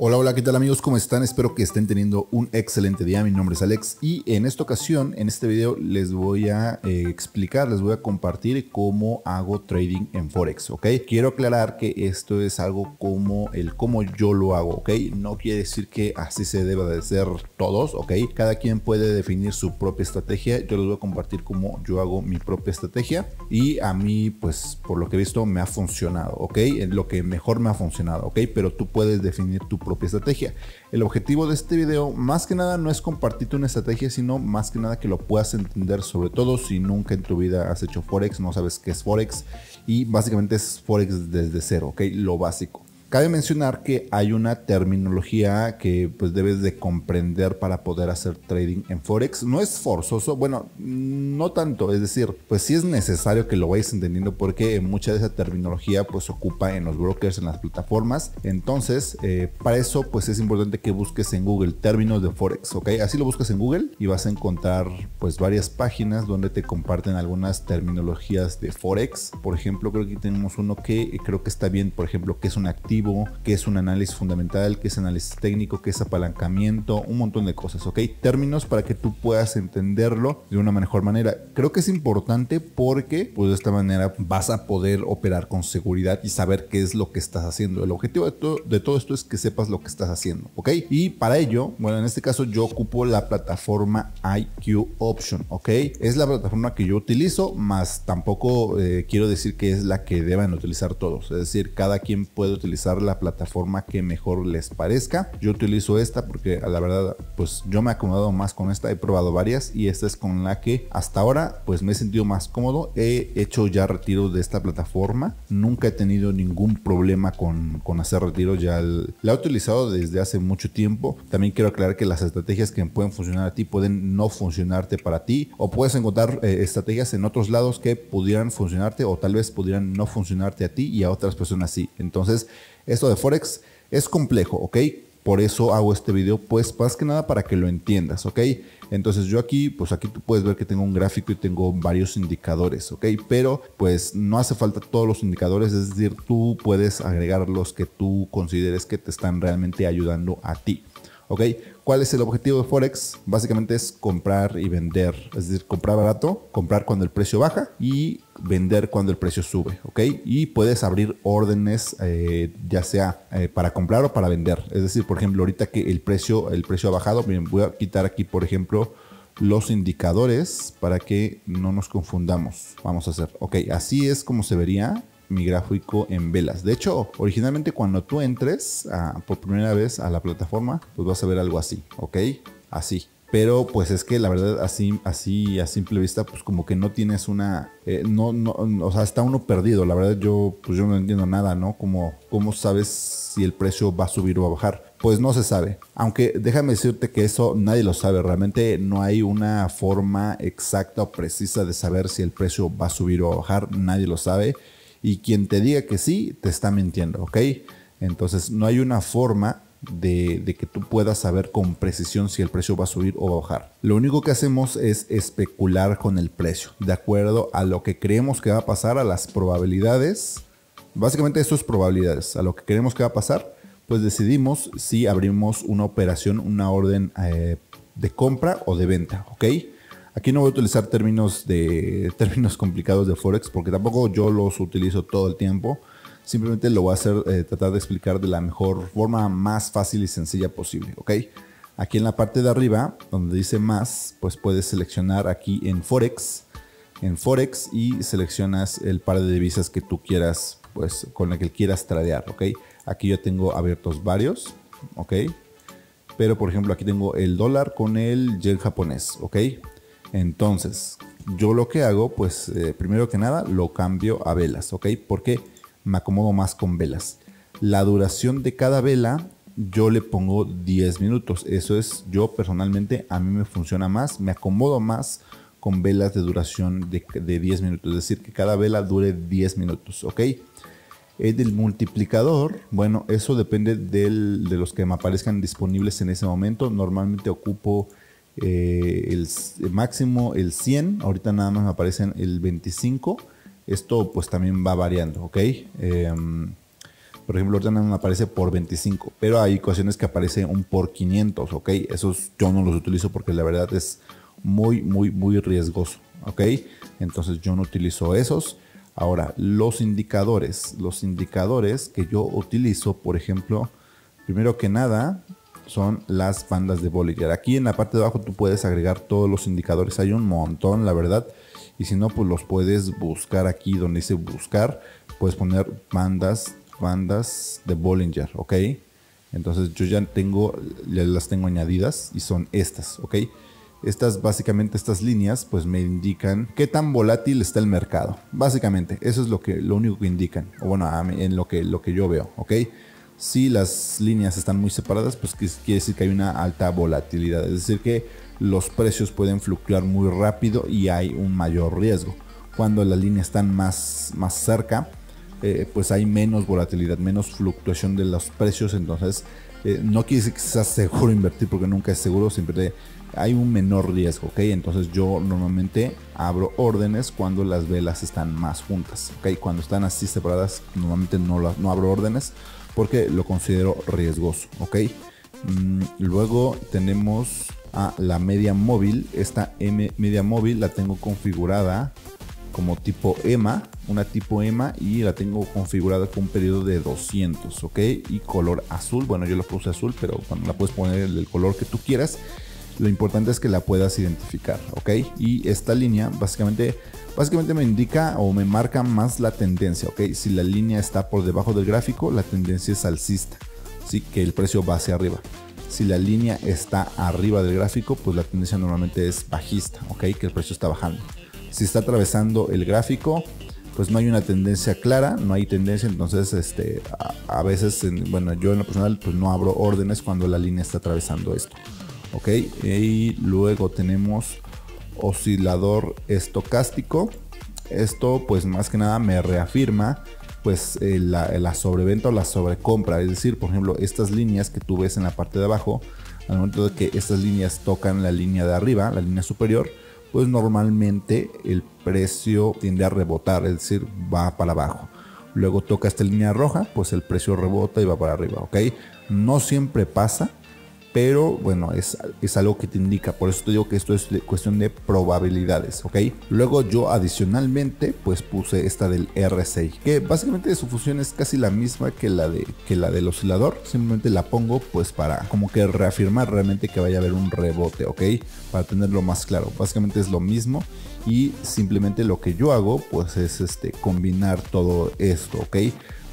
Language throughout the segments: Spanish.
Hola, hola, ¿qué tal amigos? ¿Cómo están? Espero que estén teniendo un excelente día. Mi nombre es Alex y en esta ocasión, en este video, les voy a eh, explicar, les voy a compartir cómo hago trading en Forex, ¿ok? Quiero aclarar que esto es algo como el cómo yo lo hago, ¿ok? No quiere decir que así se deba de ser todos, ¿ok? Cada quien puede definir su propia estrategia. Yo les voy a compartir cómo yo hago mi propia estrategia y a mí, pues, por lo que he visto, me ha funcionado, ¿ok? Lo que mejor me ha funcionado, ¿ok? Pero tú puedes definir tu propia estrategia. El objetivo de este video más que nada no es compartirte una estrategia, sino más que nada que lo puedas entender, sobre todo si nunca en tu vida has hecho Forex, no sabes qué es Forex y básicamente es Forex desde cero, ¿ok? Lo básico. Cabe mencionar que hay una terminología que pues debes de comprender para poder hacer trading en Forex. No es forzoso, bueno, no tanto, es decir, pues sí es necesario que lo vayas entendiendo porque mucha de esa terminología pues ocupa en los brokers, en las plataformas. Entonces, eh, para eso pues es importante que busques en Google términos de Forex, ¿ok? Así lo buscas en Google y vas a encontrar pues varias páginas donde te comparten algunas terminologías de Forex. Por ejemplo, creo que tenemos uno que creo que está bien, por ejemplo, que es un activo que es un análisis fundamental, que es análisis técnico, que es apalancamiento, un montón de cosas, ¿ok? Términos para que tú puedas entenderlo de una mejor manera. Creo que es importante porque pues de esta manera vas a poder operar con seguridad y saber qué es lo que estás haciendo. El objetivo de, de todo esto es que sepas lo que estás haciendo, ¿ok? Y para ello, bueno, en este caso yo ocupo la plataforma IQ Option, ¿ok? Es la plataforma que yo utilizo, más tampoco eh, quiero decir que es la que deban utilizar todos. Es decir, cada quien puede utilizar la plataforma que mejor les parezca. Yo utilizo esta porque la verdad pues yo me he acomodado más con esta, he probado varias y esta es con la que hasta ahora pues me he sentido más cómodo. He hecho ya retiros de esta plataforma, nunca he tenido ningún problema con, con hacer retiros, ya la he utilizado desde hace mucho tiempo. También quiero aclarar que las estrategias que pueden funcionar a ti pueden no funcionarte para ti o puedes encontrar eh, estrategias en otros lados que pudieran funcionarte o tal vez pudieran no funcionarte a ti y a otras personas sí. Entonces esto de Forex es complejo, ¿ok? Por eso hago este video, pues más que nada para que lo entiendas, ¿ok? Entonces yo aquí, pues aquí tú puedes ver que tengo un gráfico y tengo varios indicadores, ¿ok? Pero pues no hace falta todos los indicadores, es decir, tú puedes agregar los que tú consideres que te están realmente ayudando a ti, ¿ok? ¿Cuál es el objetivo de Forex? Básicamente es comprar y vender, es decir, comprar barato, comprar cuando el precio baja y vender cuando el precio sube, ¿ok? Y puedes abrir órdenes eh, ya sea eh, para comprar o para vender. Es decir, por ejemplo, ahorita que el precio, el precio ha bajado, miren, voy a quitar aquí, por ejemplo, los indicadores para que no nos confundamos. Vamos a hacer, ok, así es como se vería mi gráfico en velas. De hecho, originalmente cuando tú entres por primera vez a la plataforma, pues vas a ver algo así, ¿ok? Así. Pero pues es que la verdad así, así a simple vista, pues como que no tienes una, eh, no, no, o sea, está uno perdido. La verdad yo, pues yo no entiendo nada, ¿no? Como, ¿cómo sabes si el precio va a subir o a bajar? Pues no se sabe. Aunque déjame decirte que eso nadie lo sabe. Realmente no hay una forma exacta o precisa de saber si el precio va a subir o a bajar. Nadie lo sabe y quien te diga que sí, te está mintiendo, ¿ok? Entonces no hay una forma de, que tú puedas saber con precisión si el precio va a subir o va a bajar. Lo único que hacemos es especular con el precio, de acuerdo a lo que creemos que va a pasar, a las probabilidades. Básicamente esto es probabilidades, a lo que creemos que va a pasar, pues decidimos si abrimos una operación, una orden eh, de compra o de venta, ¿ok? Aquí no voy a utilizar términos, de, términos complicados de Forex porque tampoco yo los utilizo todo el tiempo. Simplemente lo voy a hacer, eh, tratar de explicar de la mejor forma más fácil y sencilla posible, ¿ok? Aquí en la parte de arriba, donde dice más, pues puedes seleccionar aquí en Forex, en Forex y seleccionas el par de divisas que tú quieras, pues con la que quieras tradear, ¿ok? Aquí yo tengo abiertos varios, ¿ok? Pero por ejemplo aquí tengo el dólar con el yen japonés, ¿ok? Entonces, yo lo que hago, pues eh, primero que nada lo cambio a velas, ¿ok? Porque me acomodo más con velas. La duración de cada vela yo le pongo 10 minutos. Eso es, yo personalmente, a mí me funciona más, me acomodo más con velas de duración de, 10 minutos. Es decir, que cada vela dure 10 minutos, ¿ok? El multiplicador, bueno, eso depende de los que me aparezcan disponibles en ese momento. Normalmente ocupo eh, el, máximo el 100, ahorita nada más me aparecen el 25, esto pues también va variando, ¿ok? Em, Por ejemplo, me aparece por 25, pero hay ocasiones que aparece un por 500, ¿ok? Esos yo no los utilizo porque la verdad es muy, muy, muy riesgoso, ¿ok? Entonces yo no utilizo esos. Ahora, los indicadores, los indicadores que yo utilizo, por ejemplo, primero que nada, son las bandas de Bollinger. Aquí en la parte de abajo tú puedes agregar todos los indicadores, hay un montón, la verdad. Y si no, pues los puedes buscar aquí donde dice buscar. Puedes poner bandas, bandas de Bollinger, ¿ok? Entonces yo ya tengo, ya las tengo añadidas y son estas, ¿ok? Estas, básicamente estas líneas, pues me indican qué tan volátil está el mercado. Básicamente, eso es lo, que, lo único que indican. O bueno, en lo que, lo que yo veo, ¿ok? Si las líneas están muy separadas, pues quiere decir que hay una alta volatilidad. Es decir, que los precios pueden fluctuar muy rápido y hay un mayor riesgo. Cuando las líneas están más, más cerca, eh, pues hay menos volatilidad, menos fluctuación de los precios. Entonces, eh, no quiere decir que sea seguro invertir porque nunca es seguro, siempre hay un menor riesgo, ¿ok? Entonces yo normalmente abro órdenes cuando las velas están más juntas, ¿ok? Cuando están así separadas, normalmente no, no abro órdenes porque lo considero riesgoso, ¿ok? Mm, luego tenemos a la media móvil. Esta M media móvil la tengo configurada como tipo EMA, una tipo EMA y la tengo configurada con un periodo de 200, ¿ok? Y color azul, bueno yo lo puse azul, pero la puedes poner el color que tú quieras. Lo importante es que la puedas identificar, ¿ok? Y esta línea básicamente, básicamente me indica o me marca más la tendencia, ¿ok? Si la línea está por debajo del gráfico, la tendencia es alcista, ¿sí? Que el precio va hacia arriba. Si la línea está arriba del gráfico, pues la tendencia normalmente es bajista, ¿ok? Que el precio está bajando. Si está atravesando el gráfico, pues no hay una tendencia clara, no hay tendencia, entonces este, a, veces, bueno, yo en lo personal pues no abro órdenes cuando la línea está atravesando esto, ¿ok? Y luego tenemos oscilador estocástico, esto pues más que nada me reafirma pues eh, la, sobreventa o la sobrecompra. Es decir, por ejemplo, estas líneas que tú ves en la parte de abajo, al momento de que estas líneas tocan la línea de arriba, la línea superior, pues normalmente el precio tiende a rebotar, es decir, va para abajo. Luego toca esta línea roja, pues el precio rebota y va para arriba, ¿ok? No siempre pasa, pero bueno, es, es algo que te indica. Por eso te digo que esto es cuestión de probabilidades, ¿ok? Luego yo adicionalmente pues puse esta del R6, que básicamente su función es casi la misma que la, de, que la del oscilador. Simplemente la pongo pues para como que reafirmar realmente que vaya a haber un rebote, ¿ok? Para tenerlo más claro. Básicamente es lo mismo y simplemente lo que yo hago pues es este combinar todo esto, ¿ok?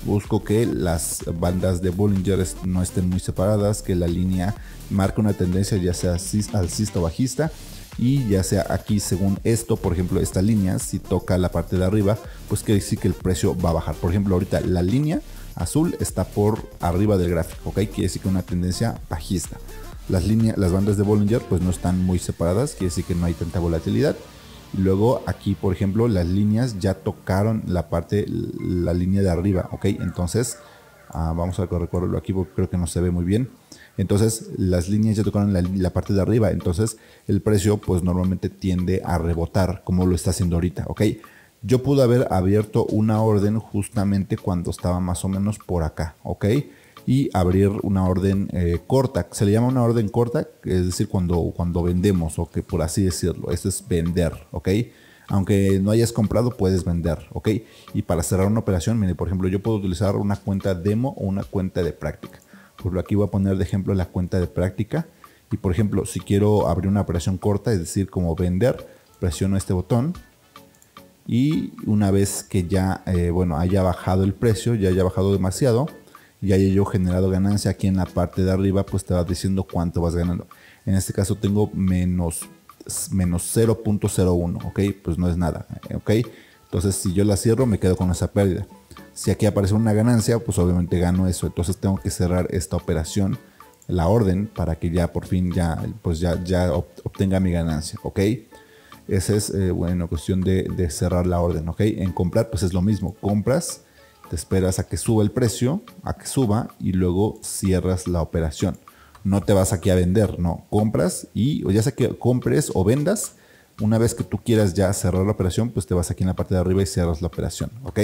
Busco que las bandas de Bollinger no estén muy separadas, que la línea marque una tendencia ya sea alcista o bajista y ya sea aquí según esto, por ejemplo esta línea, si toca la parte de arriba, pues quiere decir que el precio va a bajar. Por ejemplo ahorita la línea azul está por arriba del gráfico, ¿ok? Quiere decir que una tendencia bajista. Las líneas, las bandas de Bollinger pues no están muy separadas, quiere decir que no hay tanta volatilidad Luego aquí, por ejemplo, las líneas ya tocaron la parte, la línea de arriba, ¿ok? Entonces, ah, vamos a recorrerlo aquí porque creo que no se ve muy bien. Entonces, las líneas ya tocaron la, parte de arriba, entonces el precio pues normalmente tiende a rebotar como lo está haciendo ahorita, ¿ok? Yo pude haber abierto una orden justamente cuando estaba más o menos por acá, ¿ok? Y abrir una orden eh, corta. Se le llama una orden corta, es decir, cuando, cuando vendemos, o que por así decirlo, esto es vender, ¿ok? Aunque no hayas comprado, puedes vender, ¿ok? Y para cerrar una operación, mire, por ejemplo, yo puedo utilizar una cuenta demo o una cuenta de práctica. Por lo aquí voy a poner de ejemplo la cuenta de práctica. Y por ejemplo, si quiero abrir una operación corta, es decir, como vender, presiono este botón. Y una vez que ya, eh, bueno, haya bajado el precio, ya haya bajado demasiado, y haya yo generado ganancia aquí en la parte de arriba, pues te va diciendo cuánto vas ganando. En este caso tengo menos, menos 0.01, ok, pues no es nada, ok. Entonces si yo la cierro me quedo con esa pérdida. Si aquí aparece una ganancia, pues obviamente gano eso. Entonces tengo que cerrar esta operación, la orden, para que ya por fin ya, pues ya, ya obtenga mi ganancia, ok. Esa es, eh, bueno, cuestión de, de cerrar la orden, ok. En comprar, pues es lo mismo. Compras te esperas a que suba el precio, a que suba y luego cierras la operación. No te vas aquí a vender, no, compras y o ya sea que compres o vendas, una vez que tú quieras ya cerrar la operación, pues te vas aquí en la parte de arriba y cierras la operación, ¿ok?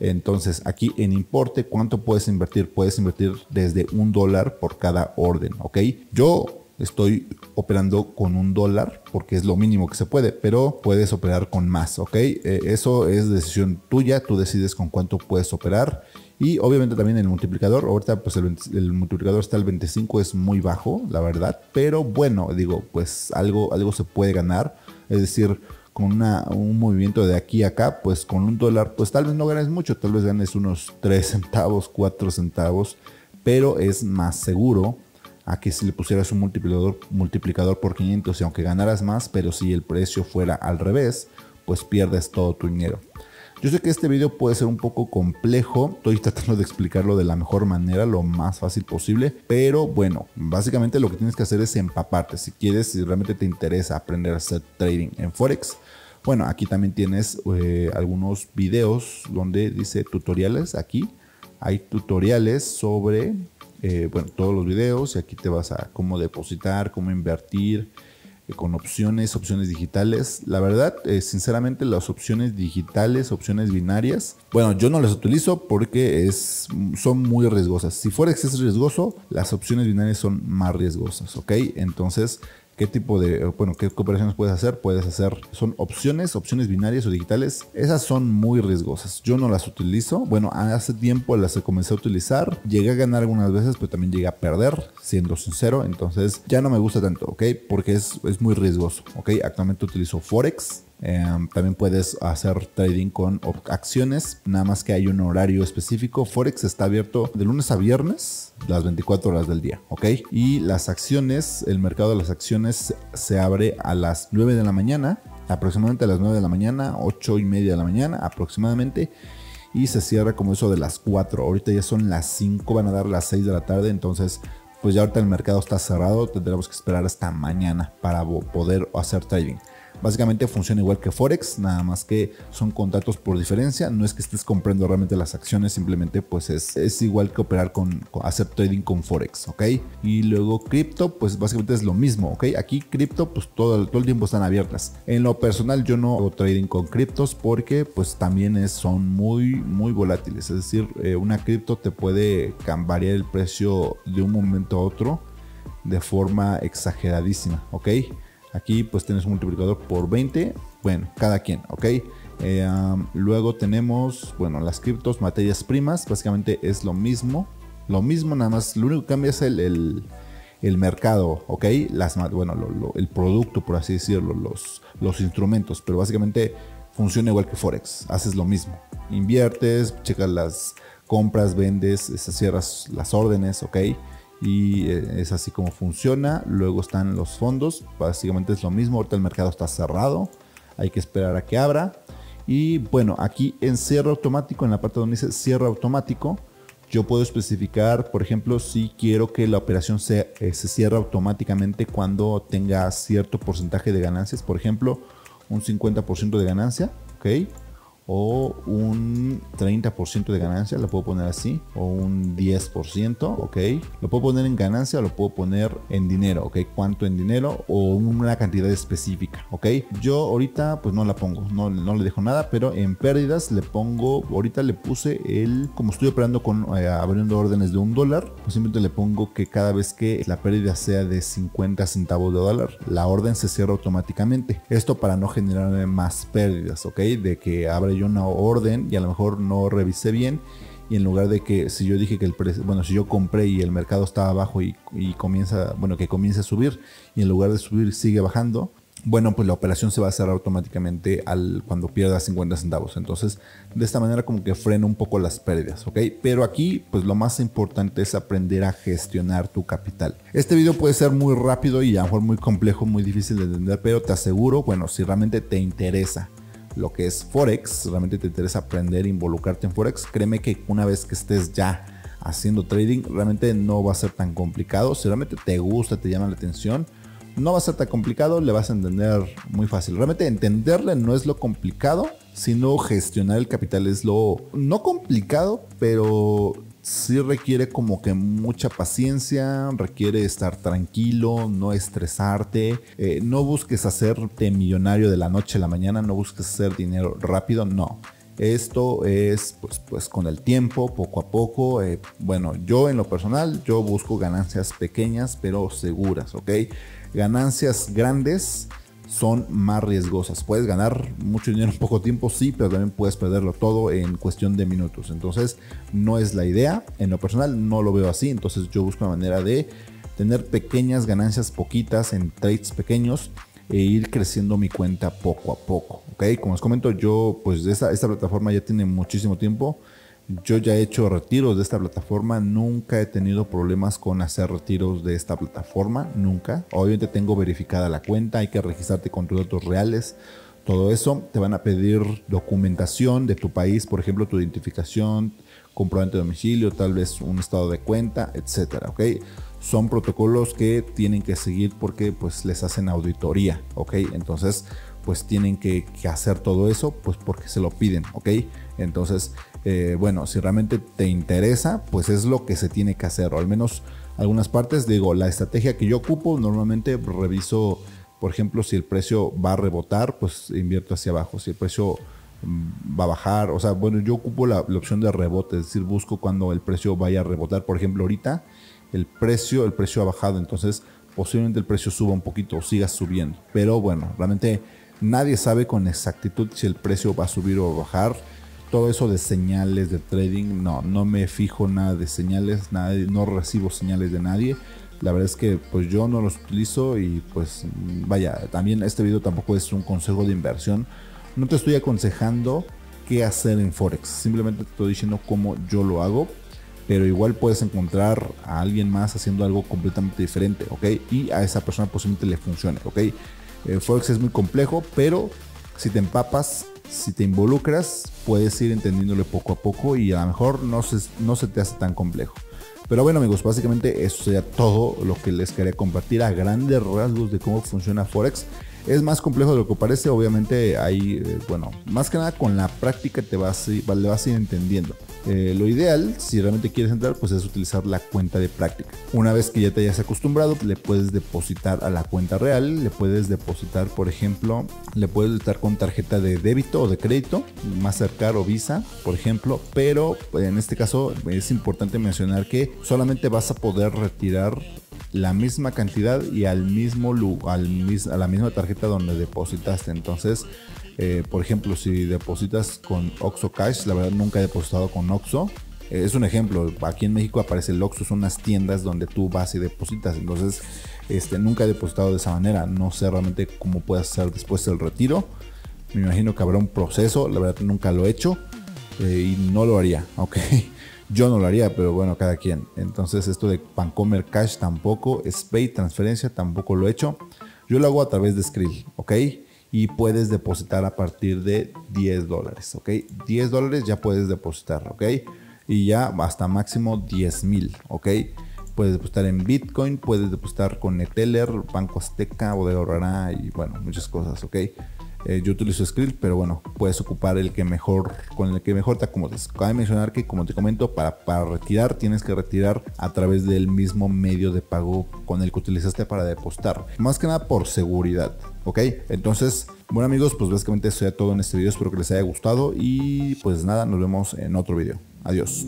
Entonces, aquí en importe, ¿cuánto puedes invertir? Puedes invertir desde un dólar por cada orden, ¿ok? Yo estoy operando con un dólar porque es lo mínimo que se puede, pero puedes operar con más, ¿ok? Eh, eso es decisión tuya, tú decides con cuánto puedes operar. Y obviamente también el multiplicador, ahorita pues el, multiplicador está al 25, es muy bajo, la verdad, pero bueno, digo, pues algo, algo se puede ganar, es decir, con una, un movimiento de aquí a acá, pues con un dólar, pues tal vez no ganes mucho, tal vez ganes unos 3 centavos, 4 centavos, pero es más seguro a que si le pusieras un multiplicador, multiplicador por 500 y aunque ganaras más, pero si el precio fuera al revés, pues pierdes todo tu dinero. Yo sé que este video puede ser un poco complejo, estoy tratando de explicarlo de la mejor manera, lo más fácil posible, pero bueno, básicamente lo que tienes que hacer es empaparte. Si quieres, si realmente te interesa aprender a hacer trading en Forex, bueno, aquí también tienes eh, algunos videos donde dice tutoriales, aquí hay tutoriales sobre eh, bueno, todos los videos y aquí te vas a cómo depositar, cómo invertir eh, con opciones, opciones digitales. La verdad, eh, sinceramente, las opciones digitales, opciones binarias, bueno, yo no las utilizo porque es, son muy riesgosas. Si Forex es riesgoso, las opciones binarias son más riesgosas, ¿ok? Entonces, qué tipo de, bueno, qué operaciones puedes hacer. Puedes hacer, son opciones, opciones binarias o digitales. Esas son muy riesgosas. Yo no las utilizo. Bueno, hace tiempo las comencé a utilizar. Llegué a ganar algunas veces, pero también llegué a perder, siendo sincero. Entonces ya no me gusta tanto, ¿ok? Porque es, es muy riesgoso, ¿ok? Actualmente utilizo Forex Em, también puedes hacer trading con acciones, nada más que hay un horario específico. Forex está abierto de lunes a viernes, las 24 horas del día, ¿ok? Y las acciones, el mercado de las acciones se abre a las 9 de la mañana, aproximadamente a las 9 de la mañana, 8 y media de la mañana aproximadamente. Y se cierra como eso de las 4. Ahorita ya son las 5, van a dar las 6 de la tarde. Entonces, pues ya ahorita el mercado está cerrado. Tendremos que esperar hasta mañana para poder hacer trading. Básicamente funciona igual que Forex, nada más que son contratos por diferencia. No es que estés comprando realmente las acciones, simplemente pues es, es igual que operar con, hacer trading con Forex, ¿ok? Y luego cripto, pues básicamente es lo mismo, ¿ok? Aquí cripto, pues todo, todo el tiempo están abiertas. En lo personal yo no hago trading con criptos porque pues también es, son muy, muy volátiles. Es decir, eh, una cripto te puede variar el precio de un momento a otro de forma exageradísima, ¿ok? Aquí pues tienes un multiplicador por 20. Bueno, cada quien, ¿ok? Eh, luego tenemos, bueno, las criptos, materias primas. Básicamente es lo mismo. Lo mismo, nada más. Lo único que cambia es el, mercado, ¿ok? Las, bueno, el producto, por así decirlo, los, los instrumentos. Pero básicamente funciona igual que Forex. Haces lo mismo. Inviertes, checas las compras, vendes, cierras las órdenes, ¿ok? Y eh, es así como funciona. Luego están los fondos, básicamente es lo mismo. Ahorita el mercado está cerrado, hay que esperar a que abra. Y bueno, aquí en cierre automático, en la parte donde dice cierre automático, yo puedo especificar, por ejemplo, si quiero que la operación se, eh, se cierre automáticamente cuando tenga cierto porcentaje de ganancias, por ejemplo, un 50% de ganancia, ¿ok? O un 30% de ganancia, lo puedo poner así, o un 10%, ok. Lo puedo poner en ganancia o lo puedo poner en dinero, ok. ¿Cuánto en dinero o una cantidad específica, ok. Yo ahorita pues no la pongo, no, no le dejo nada, pero en pérdidas le pongo, ahorita le puse el, como estoy operando con, eh, abriendo órdenes de un dólar, pues simplemente le pongo que cada vez que la pérdida sea de 50 centavos de dólar, la orden se cierra automáticamente. Esto para no generar más pérdidas, ok. De que abre yo una orden y a lo mejor no revisé bien y en lugar de que si yo dije que el precio, bueno, si yo compré y el mercado estaba abajo y, comienza, bueno, que comience a subir y en lugar de subir sigue bajando, bueno, pues la operación se va a cerrar automáticamente al, cuando pierda 50 centavos. Entonces, de esta manera como que frena un poco las pérdidas, ¿ok? Pero aquí, pues lo más importante es aprender a gestionar tu capital. Este video puede ser muy rápido y a lo mejor muy complejo, muy difícil de entender, pero te aseguro, bueno, si realmente te interesa lo que es Forex, realmente te interesa aprender, involucrarte en Forex, créeme que una vez que estés ya haciendo trading, realmente no va a ser tan complicado. Si realmente te gusta, te llama la atención, no va a ser tan complicado, le vas a entender muy fácil. Realmente entenderle no es lo complicado, sino gestionar el capital es lo no complicado, pero sí requiere como que mucha paciencia, requiere estar tranquilo, no estresarte, eh, no busques hacerte millonario de la noche a la mañana, no busques hacer dinero rápido, no. Esto es pues, pues con el tiempo, poco a poco. Eh, bueno, yo en lo personal, yo busco ganancias pequeñas pero seguras, ¿ok? Ganancias grandes son más riesgosas. Puedes ganar mucho dinero en poco tiempo, sí, pero también puedes perderlo todo en cuestión de minutos. Entonces, no es la idea. En lo personal, no lo veo así. Entonces, yo busco una manera de tener pequeñas ganancias poquitas en trades pequeños e ir creciendo mi cuenta poco a poco. ¿ok? Como os comento, yo pues esta, esta plataforma ya tiene muchísimo tiempo. Yo ya he hecho retiros de esta plataforma, nunca he tenido problemas con hacer retiros de esta plataforma, nunca. Obviamente tengo verificada la cuenta, hay que registrarte con tus datos reales, todo eso. Te van a pedir documentación de tu país, por ejemplo, tu identificación, comprobante de domicilio, tal vez un estado de cuenta, etcétera, ¿ok? Son protocolos que tienen que seguir porque pues les hacen auditoría, ¿ok? Entonces, pues tienen que, hacer todo eso, pues porque se lo piden, ¿ok? Entonces, eh, bueno, si realmente te interesa, pues es lo que se tiene que hacer, o al menos algunas partes, digo, la estrategia que yo ocupo, normalmente reviso, por ejemplo, si el precio va a rebotar, pues invierto hacia abajo, si el precio mm, va a bajar, o sea, bueno, yo ocupo la, opción de rebote, es decir, busco cuando el precio vaya a rebotar, por ejemplo, ahorita el precio, el precio ha bajado, entonces posiblemente el precio suba un poquito o siga subiendo, pero bueno, realmente Nadie sabe con exactitud si el precio va a subir o bajar. Todo eso de señales de trading, no, no me fijo nada de señales, nada, no recibo señales de nadie. La verdad es que pues yo no los utilizo y pues vaya, también este video tampoco es un consejo de inversión. No te estoy aconsejando qué hacer en Forex, simplemente te estoy diciendo cómo yo lo hago, pero igual puedes encontrar a alguien más haciendo algo completamente diferente, ¿ok? Y a esa persona posiblemente le funcione, ¿ok? Eh, Forex es muy complejo, pero si te empapas, si te involucras, puedes ir entendiéndolo poco a poco y a lo mejor no se, no se te hace tan complejo. Pero bueno amigos, básicamente eso sería todo lo que les quería compartir a grandes rasgos de cómo funciona Forex. Es más complejo de lo que parece, obviamente hay, eh, bueno, más que nada con la práctica te vas, le vas a ir entendiendo. Eh, lo ideal, si realmente quieres entrar, pues es utilizar la cuenta de práctica. Una vez que ya te hayas acostumbrado, le puedes depositar a la cuenta real, le puedes depositar, por ejemplo, le puedes estar con tarjeta de débito o de crédito, Mastercard o Visa, por ejemplo, pero en este caso es importante mencionar que solamente vas a poder retirar la misma cantidad y al mismo al, a la misma tarjeta donde depositaste. Entonces, eh, por ejemplo, si depositas con Oxo Cash, la verdad nunca he depositado con Oxo. Eh, es un ejemplo, aquí en México aparece el Oxo, son unas tiendas donde tú vas y depositas. Entonces, este, nunca he depositado de esa manera. No sé realmente cómo puedes hacer después del retiro. Me imagino que habrá un proceso, la verdad nunca lo he hecho eh, y no lo haría, ok. Yo no lo haría, pero bueno, cada quien. Entonces esto de Pancomer Cash tampoco, Spay transferencia tampoco lo he hecho. Yo lo hago a través de Skrill, ¿ok? Y puedes depositar a partir de 10 dólares, ¿ok? 10 dólares ya puedes depositar, ¿ok? Y ya hasta máximo 10 mil, ¿ok? Puedes depositar en Bitcoin, puedes depositar con Neteller, Banco Azteca, Bodega Horrera y bueno, muchas cosas, ¿ok? Eh, yo utilizo Skrill, pero bueno, puedes ocupar el que mejor, con el que mejor te acomodes. Cabe mencionar que, como te comento, para, para retirar tienes que retirar a través del mismo medio de pago con el que utilizaste para depositar. Más que nada por seguridad, ¿ok? Entonces, bueno amigos, pues básicamente eso sería todo en este video. Espero que les haya gustado y pues nada, nos vemos en otro video. Adiós.